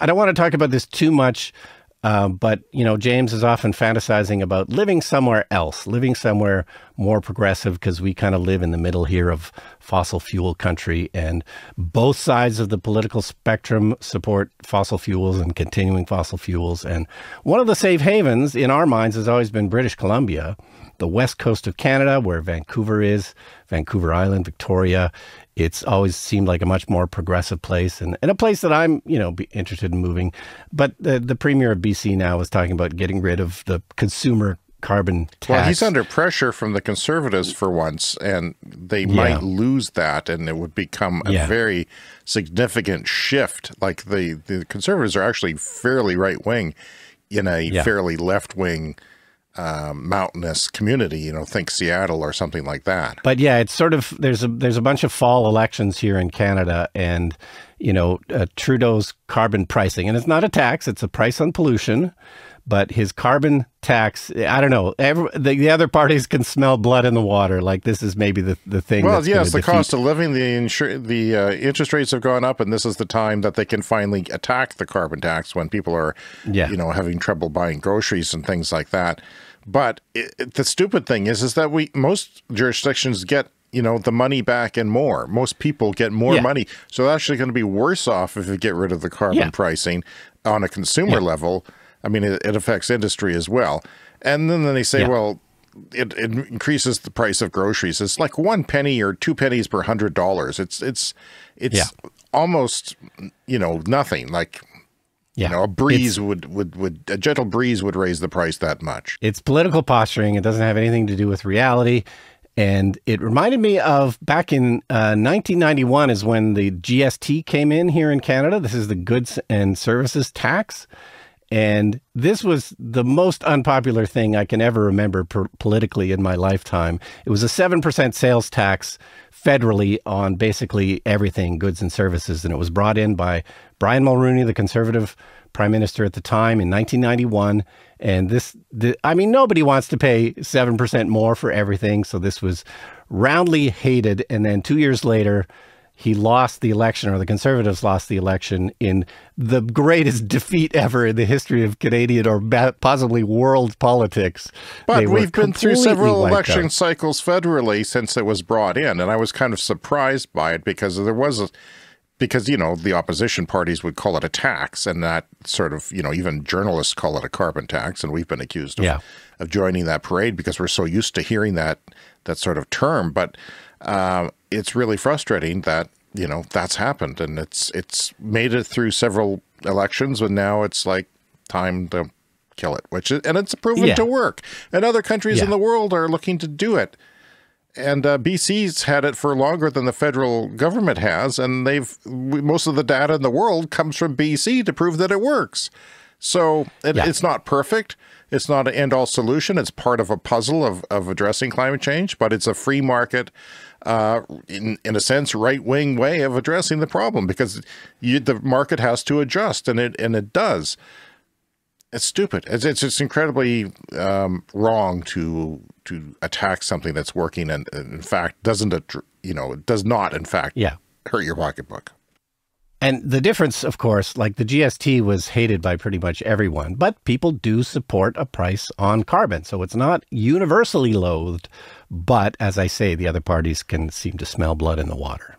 I don't want to talk about this too much, uh, but you know, James is often fantasizing about living somewhere else, living somewhere more progressive, because we kind of live in the middle here of fossil fuel country, and both sides of the political spectrum support fossil fuels and continuing fossil fuels. And one of the safe havens in our minds has always been British Columbia the west coast of Canada, where Vancouver is, Vancouver Island, Victoria. It's always seemed like a much more progressive place and, and a place that I'm, you know, interested in moving. But the, the premier of BC now is talking about getting rid of the consumer carbon tax. Well, he's under pressure from the conservatives for once, and they yeah. might lose that, and it would become a yeah. very significant shift. Like the, the conservatives are actually fairly right wing in a yeah. fairly left wing um, mountainous community, you know, think Seattle or something like that. But yeah, it's sort of there's a there's a bunch of fall elections here in Canada, and you know uh, Trudeau's carbon pricing, and it's not a tax; it's a price on pollution but his carbon tax i don't know every, the, the, other parties can smell blood in the water like this is maybe the, the thing well yes the defeat. cost of living the insur- the uh, interest rates have gone up and this is the time that they can finally attack the carbon tax when people are yeah. you know having trouble buying groceries and things like that but it, the stupid thing is is that we most jurisdictions get you know the money back and more most people get more yeah. money so they're actually going to be worse off if you get rid of the carbon yeah. pricing on a consumer level I mean, it, it affects industry as well. And then, then they say, yeah. well, it, it, increases the price of groceries. It's like one penny or two pennies per hundred dollars. It's it's it's yeah. almost you know nothing. Like yeah. you know, a breeze it's, would would would a gentle breeze would raise the price that much. It's political posturing. It doesn't have anything to do with reality. And it reminded me of back in uh, 1991 is when the GST came in here in Canada. This is the goods and services tax. And this was the most unpopular thing I can ever remember politically in my lifetime. It was a 7% sales tax federally on basically everything, goods and services. And it was brought in by Brian Mulroney, the conservative prime minister at the time in 1991. And this, the, I mean, nobody wants to pay 7% more for everything. So this was roundly hated. And then two years later, he lost the election, or the Conservatives lost the election in the greatest defeat ever in the history of Canadian or possibly world politics. But we've been through several election out. cycles federally since it was brought in, and I was kind of surprised by it because there was a because you know the opposition parties would call it a tax and that sort of you know even journalists call it a carbon tax and we've been accused of, yeah. of joining that parade because we're so used to hearing that that sort of term but uh, it's really frustrating that you know that's happened, and it's it's made it through several elections, and now it's like time to kill it, which is, and it's proven yeah. to work. And other countries yeah. in the world are looking to do it. And uh, BC's had it for longer than the federal government has, and they've most of the data in the world comes from BC to prove that it works. So it, yeah. it's not perfect. It's not an end all solution. It's part of a puzzle of, of addressing climate change, but it's a free market uh, in, in a sense, right wing way of addressing the problem because you, the market has to adjust, and it and it does. It's stupid. It's it's just incredibly um, wrong to to attack something that's working and, and in fact doesn't you know it does not in fact yeah. hurt your pocketbook. And the difference, of course, like the GST was hated by pretty much everyone, but people do support a price on carbon. So it's not universally loathed, but as I say, the other parties can seem to smell blood in the water.